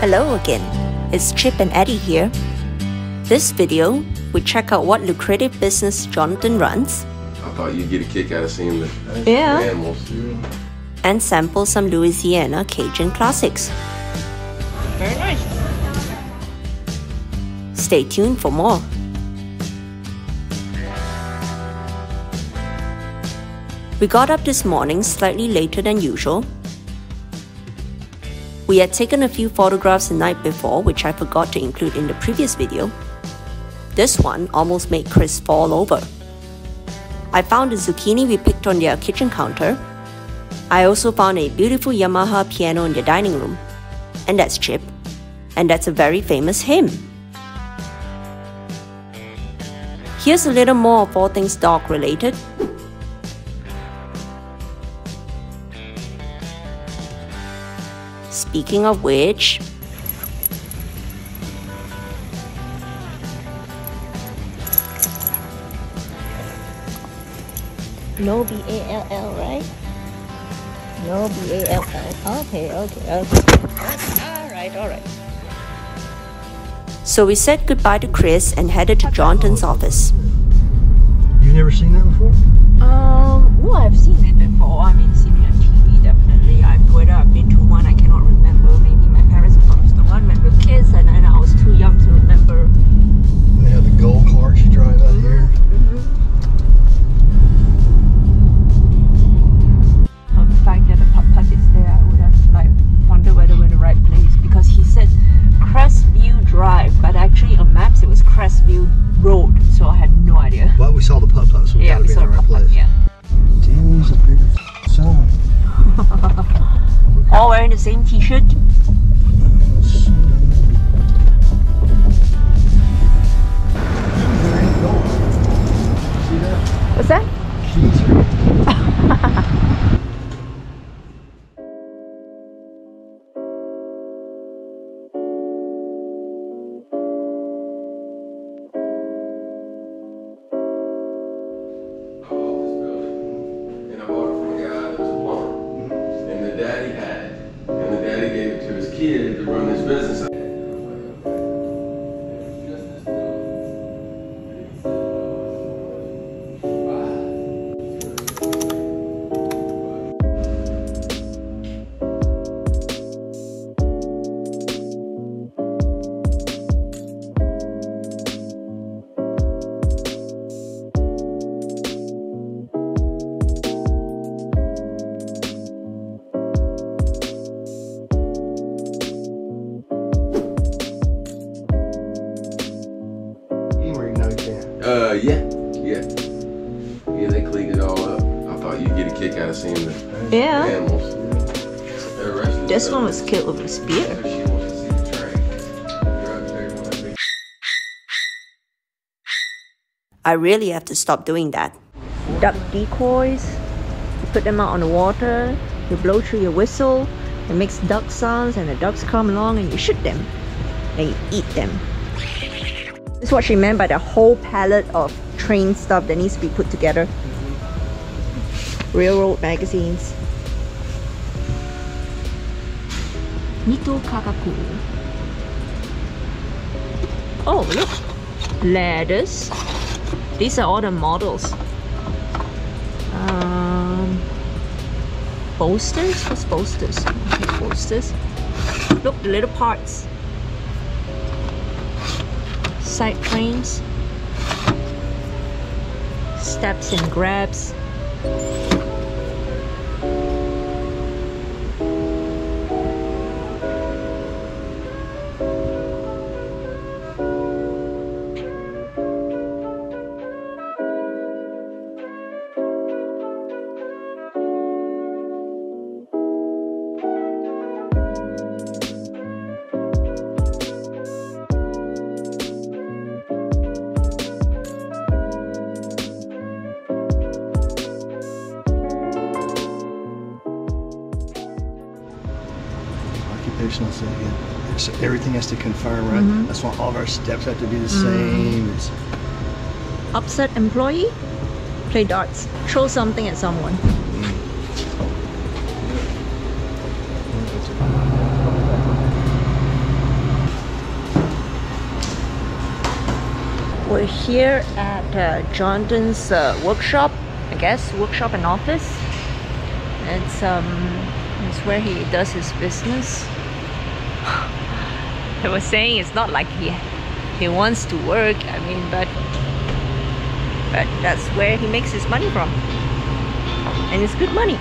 Hello again, it's Chip and Eddie here. This video, we check out what lucrative business Jonathan runs I thought you'd get a kick out of seeing the Yeah. animals. and sample some Louisiana Cajun classics. Very nice. Stay tuned for more. We got up this morning slightly later than usual. We had taken a few photographs the night before, which I forgot to include in the previous video. This one almost made Chris fall over. I found the zucchini we picked on their kitchen counter. I also found a beautiful Yamaha piano in the dining room. And that's Chip. And that's a very famous hymn. Here's a little more of all things dog related. Speaking of which, No B A L L, right? No B A L L. Okay, okay, okay. Alright, alright. so we said goodbye to Chris and headed to Jonathan's office. You've never seen that before? Um, well, I've seen it before. I mean, rest of the This stuff one was killed with a spear. So she wants to see the train. You're upstairs with that big I really have to stop doing that. Duck decoys. You put them out on the water. You blow through your whistle. It makes duck sounds, and the ducks come along, and you shoot them, and you eat them. This is what she meant by the whole palette of train stuff that needs to be put together. Railroad magazines. Nito Kakaku. Oh, look. Ladders. These are all the models. Um, bolsters? What's bolsters? Okay. Look, the little parts. Side frames. Steps and grabs. So so everything has to confirm, right? Mm -hmm. That's why all of our steps have to be the mm -hmm. same. It's Upset employee, play darts. Throw something at someone. We're here at uh, Jonathan's uh, workshop, I guess, workshop and office. It's um, it's where he does his business. I was saying it's not like he he wants to work. I mean, but but that's where he makes his money from, and it's good money.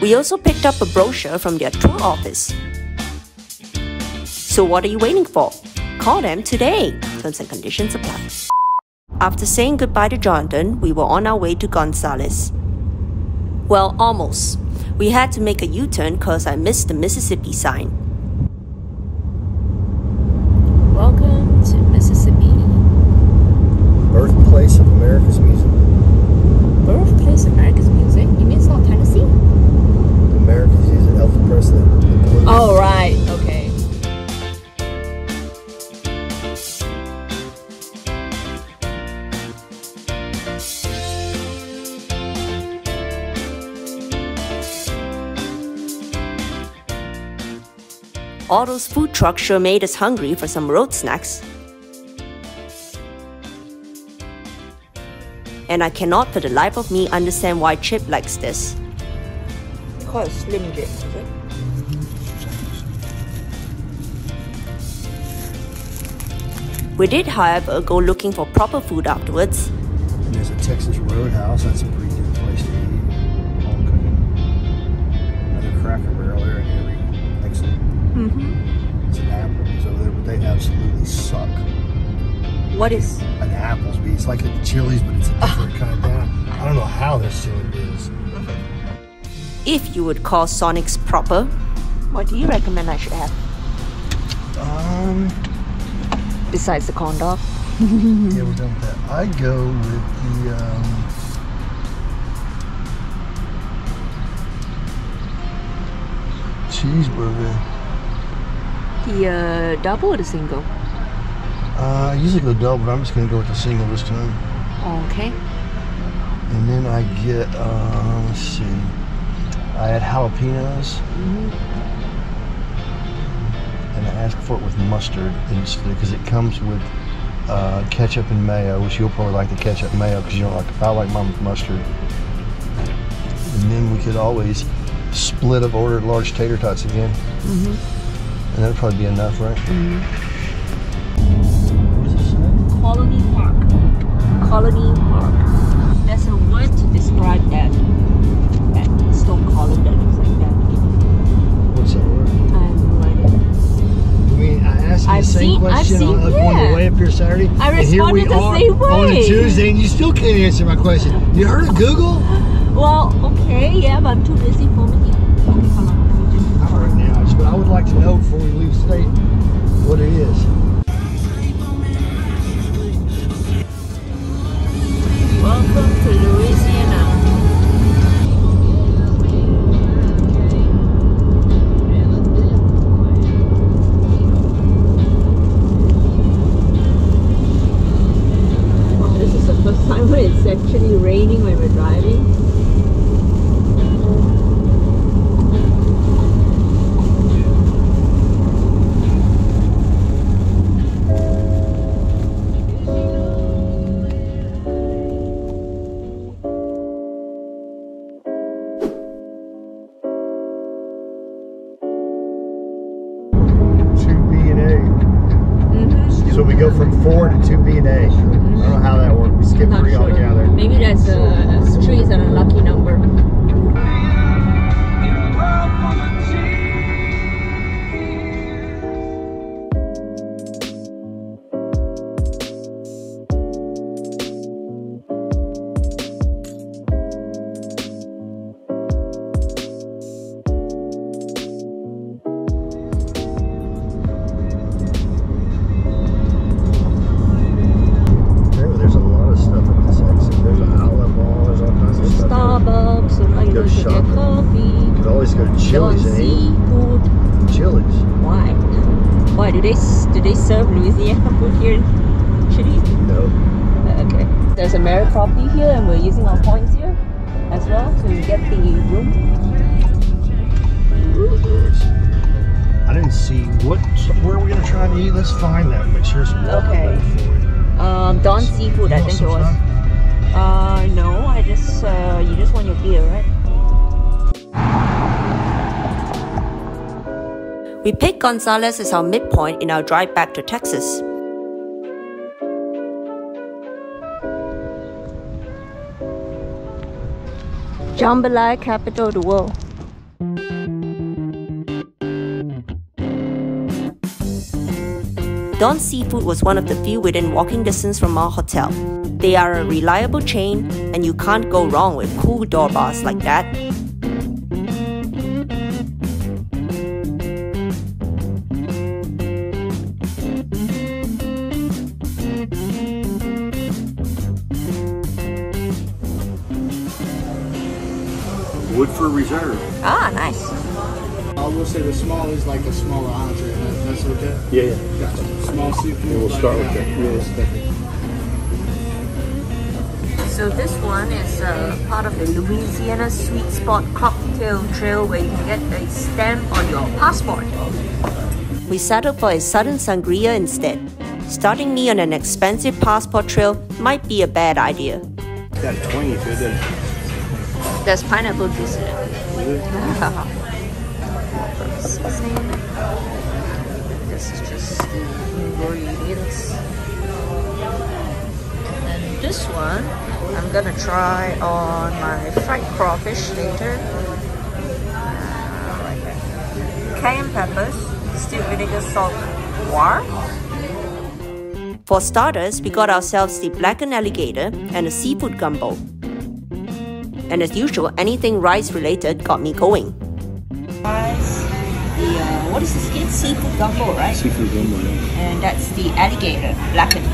We also picked up a brochure from their tour office. So what are you waiting for? Call them today. Terms and conditions apply. After saying goodbye to Jonathan, we were on our way to Gonzales. Well, almost. We had to make a U-turn cause I missed the Mississippi sign. All those food trucks sure made us hungry for some road snacks. And I cannot for the life of me understand why Chip likes this. Called a Slim Jim, is it? We did, however, go looking for proper food afterwards, And there's a Texas Roadhouse. That's a pretty good place to eat. Home cooking. Another Cracker Barrel there in every exit. Mm-hmm. It's an Applebee's over there, but they absolutely suck. What is? An Applebee's. It's like a Chili's, but it's a different kind of. I don't know how this chili is. If you would call Sonic's proper, What do you recommend I should have Um, besides the corn dog? yeah, we're done with that. I go with the um, cheeseburger. The uh, double or the single? Uh, I usually go double, but I'm just gonna go with the single this time. Okay. And then I get, uh, let's see, I add jalapenos. And I ask for it with mustard instead because it comes with uh, ketchup and mayo, which you'll probably like the ketchup and mayo because you don't like. I like mine with mustard. And then we could always split up, ordered large tater tots again. And that'd probably be enough, right? Mm-hmm. It say? Colony Park. Colony Park. There's a word to describe that. That stone column that looks like that. What's that word? I have no idea. I mean, I asked you I've the same seen- question on, seen- on yeah. the way up here Saturday. I and here we responded the are same on a. Tuesday, and you still can't answer my question. You heard of Google? Well, okay, yeah, but I'm too busy filming it. Using our points here as well to get the room. I didn't see what Chris Make sure it's okay. Um, Don's Seafood, I think it was. Uh, no, I just, uh, you just want your beer, right? We picked Gonzales as our midpoint in our drive back to Texas. Jambalaya capital of the world. Don's Seafood was one of the few within walking distance from our hotel. They are a reliable chain, and you can't go wrong with cool door bars like that. Is like a smaller entree. That, that's okay. Yeah, yeah. Gotcha. Small seafood. And we'll start with that. Yes. So this one is uh, part of the Louisiana Sweet Spot Cocktail Trail where you can get a stamp on your passport. We settled for a Southern Sangria instead. Starting me on an expensive passport trail might be a bad idea. Got a 20 if it. There's pineapple juice in it. Seasoning. This is just the ingredients. And then this one, I'm gonna try on my fried crawfish later. Uh, right there. Cayenne peppers, stewed vinegar, salt, war. For starters, we got ourselves the blackened alligator and a seafood gumbo. And as usual, anything rice related got me going. Rice, the uh, what is this again? Seafood gumbo, right? Seafood gumbo. and that's the alligator blackened.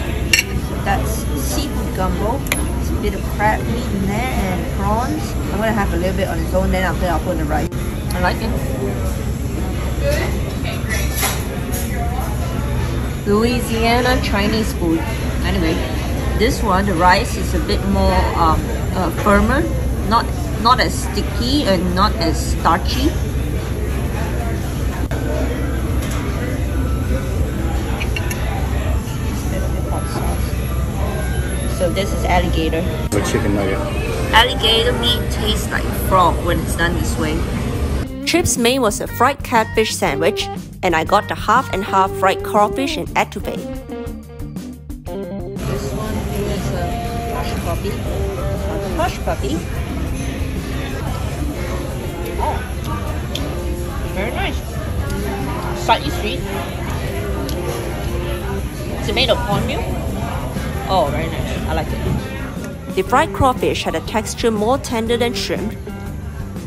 So that's seafood gumbo. It's a bit of crab meat in there and prawns. I'm gonna have a little bit on its own, then after I'll put in the rice. I like it. Louisiana Chinese food. Anyway, this one, the rice is a bit more um, uh, firmer, not not as sticky and not as starchy. This is alligator. A chicken nugget. Alligator meat tastes like frog when it's done this way. Chip's main was a fried catfish sandwich, and I got the half and half fried crawfish and etouffee. This one is a hush puppy. Hush puppy. Oh, very nice. Slightly sweet. Is it made of cornmeal? Oh, very nice. I like it. The fried crawfish had a texture more tender than shrimp.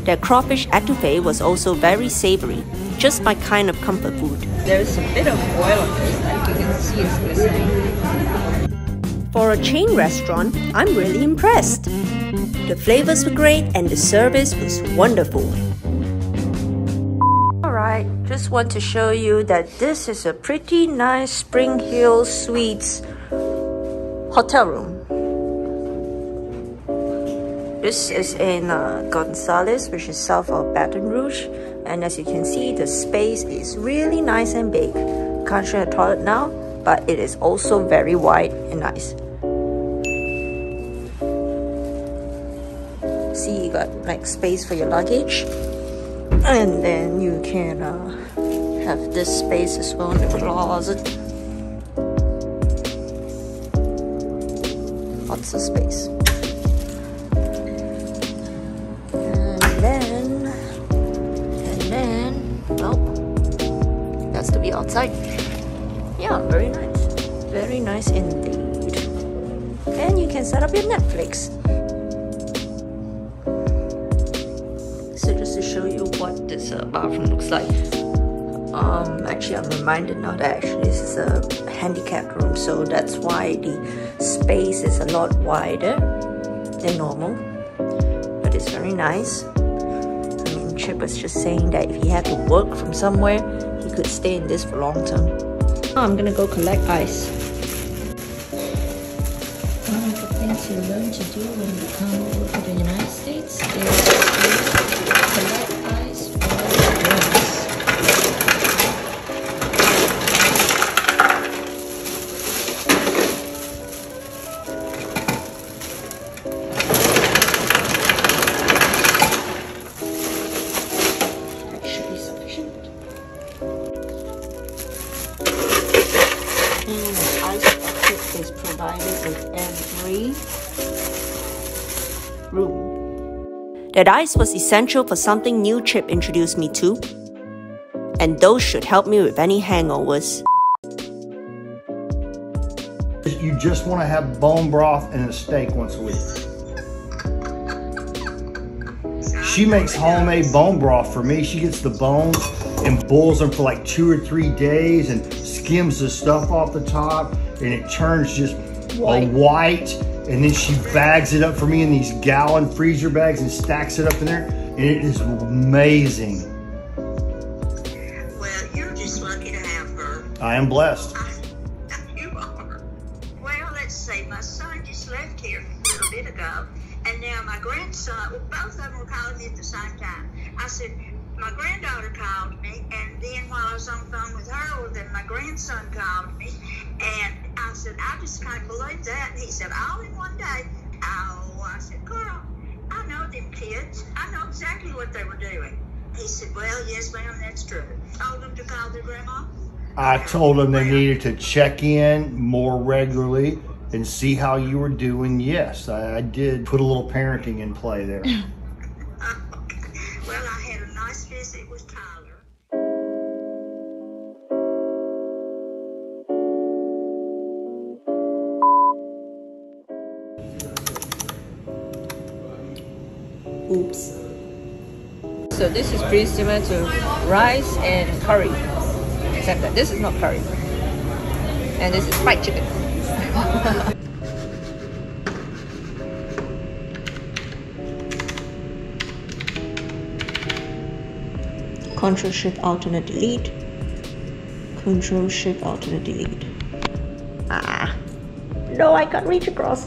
Their crawfish etouffee was also very savory, just my kind of comfort food. There's a bit of oil on this, like you can see it's glistening. For a chain restaurant, I'm really impressed. The flavors were great and the service was wonderful. Alright, just want to show you that this is a pretty nice SpringHill Suites hotel room. This is in uh, Gonzales, which is south of Baton Rouge. And as you can see, the space is really nice and big. Can't show the toilet now, but it is also very wide and nice. See, you got like space for your luggage. And then you can uh, have this space as well in the closet. Of space. And then, and then, oh, that's to be outside. Yeah, very nice. Very nice indeed. And you can set up your Netflix. So just to show you what this uh, bathroom looks like. Um, actually, I'm reminded now that actually this is a handicapped room, so that's why the space is a lot wider than normal. But it's very nice. I mean, Chip was just saying that if he had to work from somewhere, he could stay in this for long term. Now I'm gonna go collect ice. One of the things you learn to do when you come over to the United States is collect That ice was essential for something new Chip introduced me to, and those should help me with any hangovers. You just want to have bone broth and a steak once a week. She makes homemade bone broth for me. She gets the bones and boils them for like two or three days and skims the stuff off the top and it turns just white. a white and then she bags it up for me in these gallon freezer bags and stacks it up in there and it is amazing. Well, you're just lucky to have her. I am blessed. you are. Well, let's see. My son just left here a little bit ago, and now my grandson, well, both of them were calling me at the same time. I said, my granddaughter called me, and then while I was on the phone with her, well, then my grandson called me, and I said, I just can't believe that. And he said, all in one day. Oh, I said, Carl, I know them kids. I know exactly what they were doing. He said, well, yes, ma'am, that's true. Told them to call their grandma. I told them they needed to check in more regularly and see how you were doing. Yes, I, I did put a little parenting in play there. this is pretty similar to rice and curry, except that this is not curry. And this is fried chicken. Control Shift Alternate Delete. Control Shift Alternate Delete. Ah. No, I can't reach across.